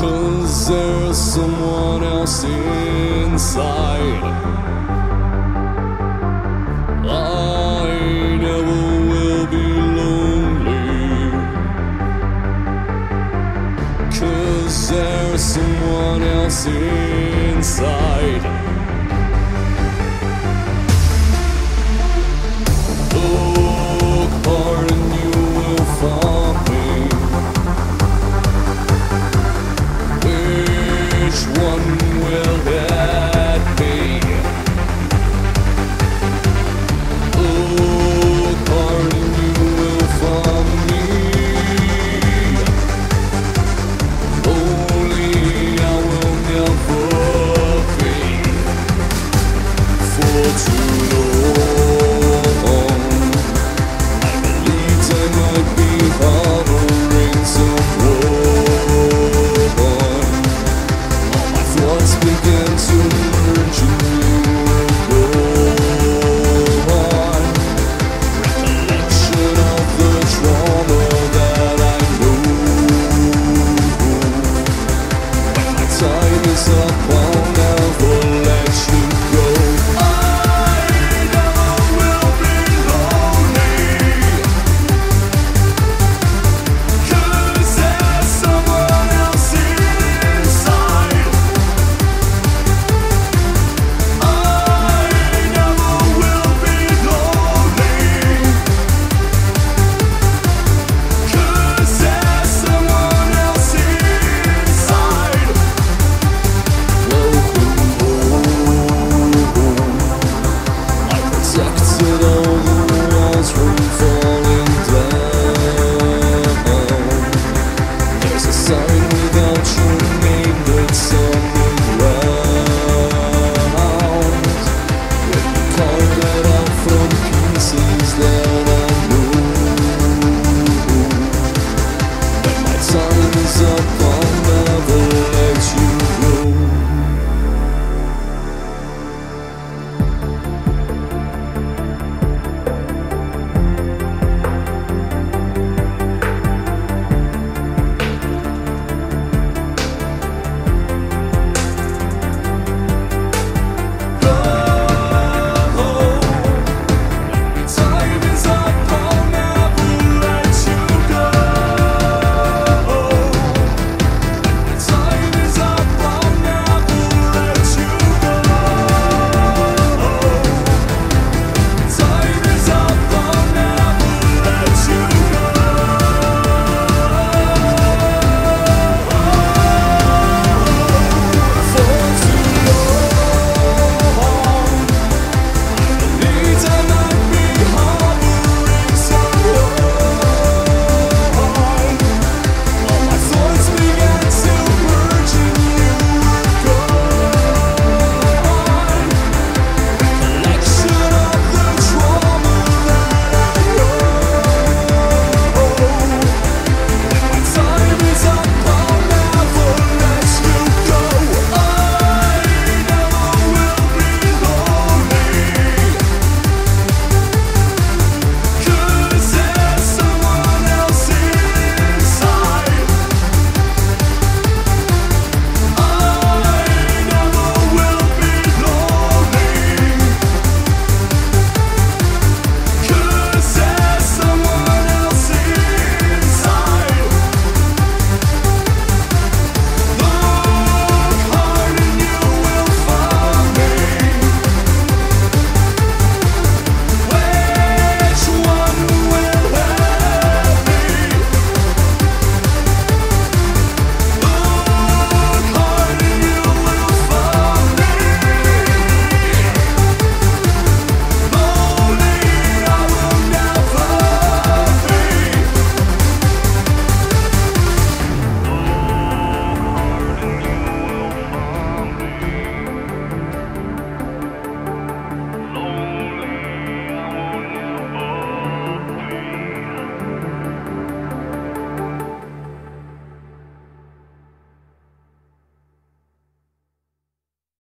Cause there's someone else inside. Inside. So.